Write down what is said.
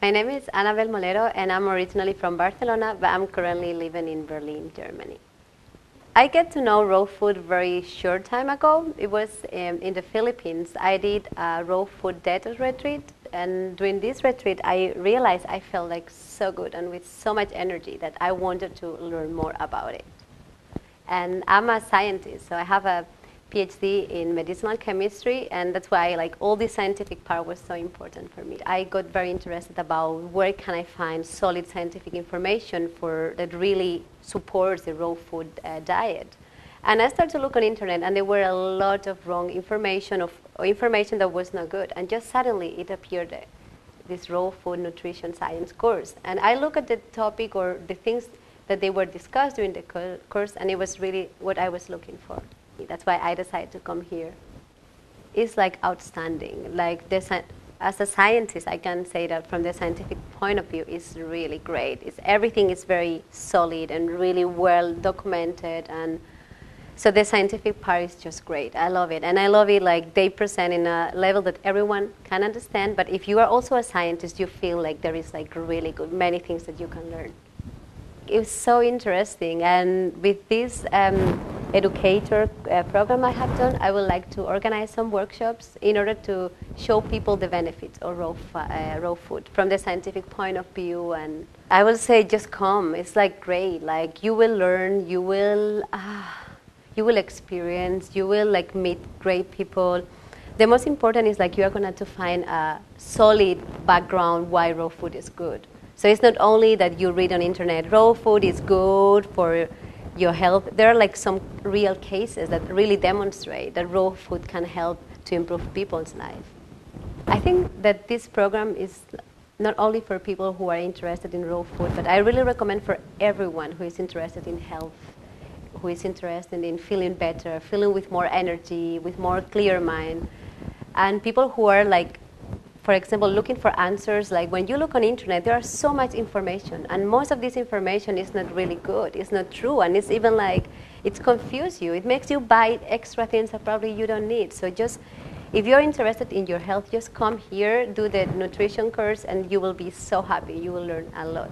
My name is Annabel Molero, and I'm originally from Barcelona, but I'm currently living in Berlin, Germany. I get to know raw food very short time ago. It was um, in the Philippines. I did a raw food detox retreat, and during this retreat, I realized I felt like so good and with so much energy that I wanted to learn more about it. And I'm a scientist, so I have a PhD in medicinal chemistry, and that's why like all the scientific part was so important for me. I got very interested about where can I find solid scientific information for that really supports the raw food uh, diet. And I started to look on internet, and there were a lot of wrong information of information that was not good. And just suddenly it appeared uh, this raw food nutrition science course, and I look at the topic or the things that they were discussed during the course, and it was really what I was looking for. That's why I decided to come here. It's like outstanding. Like as a scientist, I can say that from the scientific point of view, it's really great. It's, everything is very solid and really well documented, and so the scientific part is just great. I love it, and I love it like they present in a level that everyone can understand. But if you are also a scientist, you feel like there is like really good many things that you can learn. It was so interesting, and with this. Um, educator uh, program I have done, I would like to organize some workshops in order to show people the benefits of raw, uh, raw food from the scientific point of view. And I will say, just come. It's like great. Like you will learn, you will, uh, you will experience, you will like meet great people. The most important is like you are going to find a solid background why raw food is good. So it's not only that you read on internet, raw food is good for your health. There are like some real cases that really demonstrate that raw food can help to improve people's life. I think that this program is not only for people who are interested in raw food, but I really recommend for everyone who is interested in health, who is interested in feeling better, feeling with more energy, with more clear mind, and people who are like for example, looking for answers, like when you look on internet, there are so much information, and most of this information is not really good. It's not true, and it's even like it's confuse you. It makes you buy extra things that probably you don't need. So just if you're interested in your health, just come here, do the nutrition course, and you will be so happy. You will learn a lot.